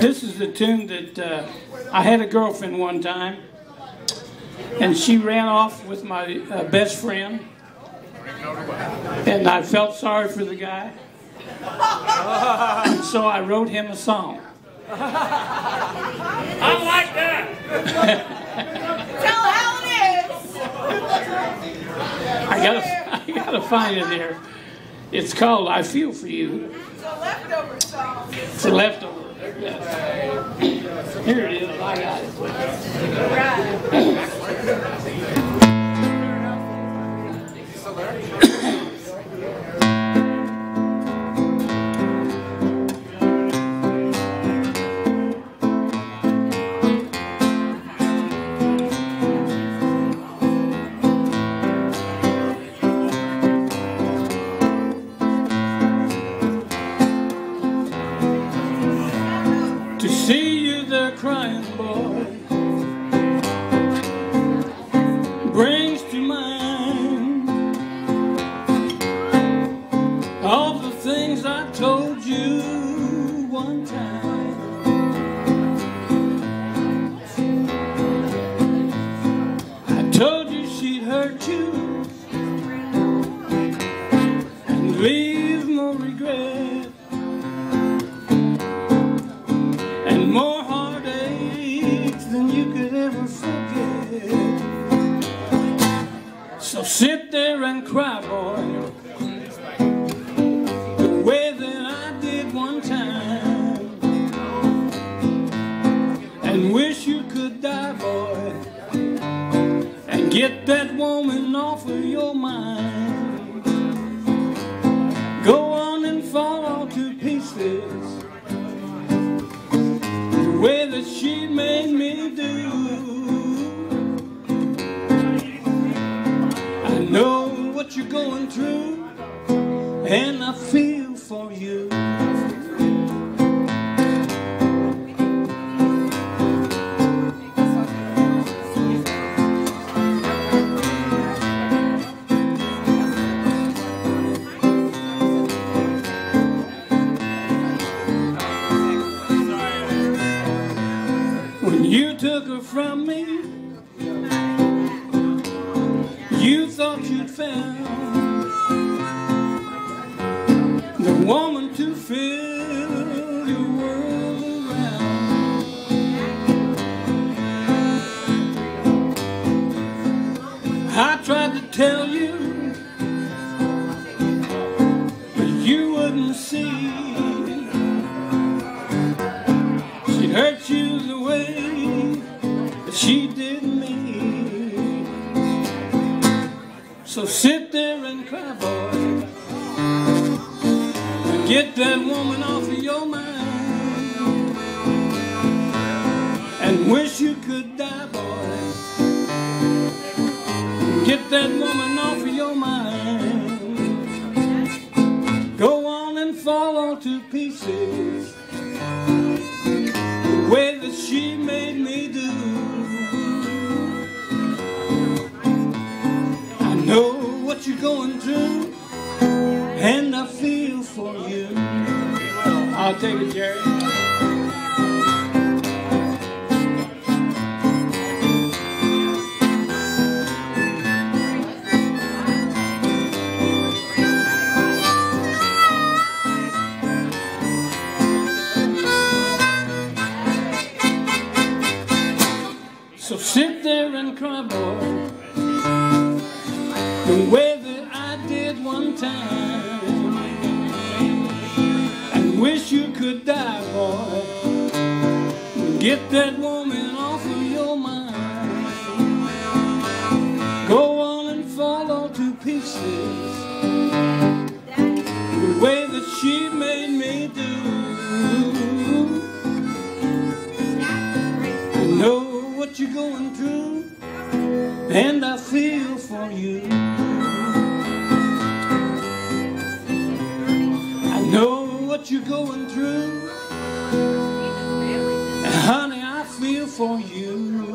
This is the tune that uh, I had a girlfriend one time, and she ran off with my uh, best friend, and I felt sorry for the guy, so I wrote him a song. I like that. Tell how it is. I gotta, I gotta find it here. It's called "I Feel for You." It's a leftover song. It's a leftover. Yes. Here it is. I got it. Right. one time. I told you she'd hurt you and leave no regret. and more heartaches than you could ever forget. So sit there and cry, boy, get that woman off of your mind. Go on and fall all to pieces the way that she made me do. I know what you're going through, and I feel for you. You took her from me, you thought you'd found the woman to fill your world around. I tried to tell you, she did me. So sit there and cry, boy. And get that woman off of your mind. And wish you could die, boy. Get that woman off of your mind. Go on and fall all to pieces and I feel for you. I'll take it, Jerry. So sit there and cry, boy, the way time, and wish you could die, boy. Get that woman off of your mind. Go on and fall all to pieces, the way that she made me do. I know what you're going through, and I feel for you. What you're going through, honey, I feel for you.